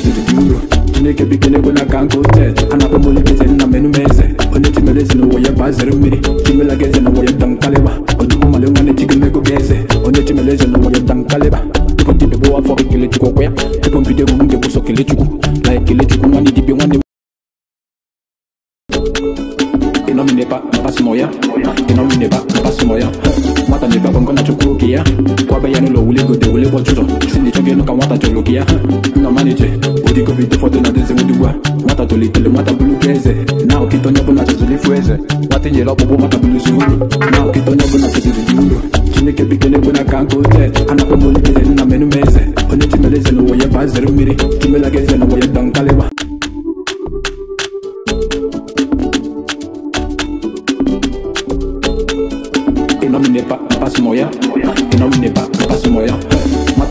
chizitiduro chineke bikene kwela ka nkotete anapa molekeze nna menu meze onetimeleze nowoya bazere mmiri chimelageze nowoya dankaleba otukumale ngane chikemeko geze onetimeleze nowoya dankaleba Tiko tipe boafo ekele chikokwea tipompite kukunge kuso kele chuku na ekele chuku ngwani dipe ngwani inominepa mpasi moya inominepa mpasi moya mwataneba kwankonachokurukiya Kwa bayani lo ulego de ulego chuzo chuni si na maniche odigobido ụfọdụ na deze nwudugbu a nwata tolitere nwata bụrụ ka eze na okite onye ọbụla chọziri ifu eze nwata nyere ọkpụkpụ uru na chọziri dị uru chineke bike na-ekwe na ka m oliteze nna menu m eze onye chimere eze n'ụwa ya baa zere mmiri chimelaga eze n'ụwa ya dankalịba inomine pa pas moya inomine pa pas moya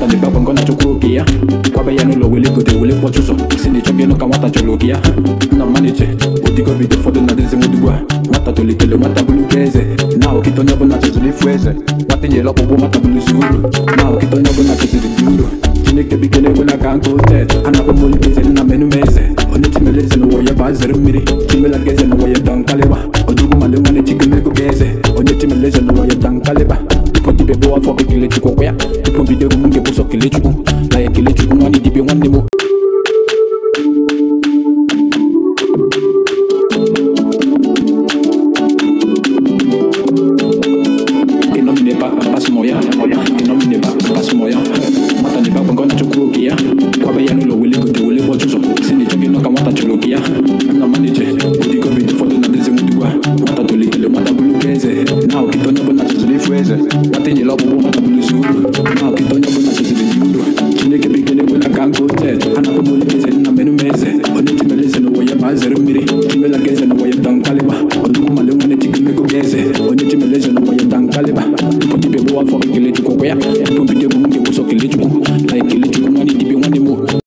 the bell I'm gonna choke okay yeah Kwabe ya, ya no lo wele go de wele po chuso Sini chombe no ka wata ya. Na manage Odi go bide fodo na denze mudugwa Wata tole kele wata bulu keze. Na okito nyobo na chizuli fweze Wata nye lopo bo wata bulu zuru Na okito nyobo na chizuli duro Chineke bikene wena ka anko Ana bo keze na menu meze. Oneti meleze no waya bazere miri Chimela keze no waya dankale tupu dibe bụ afọ ekele chukwu kwa ya tupu mbido egwu m nke bụsọ kele chukwu na ekele chukwu nwanne dibia nwanne m inomine pa pas fɔ kelen ti é goya n'u bom degun mun ye muso kelen jugu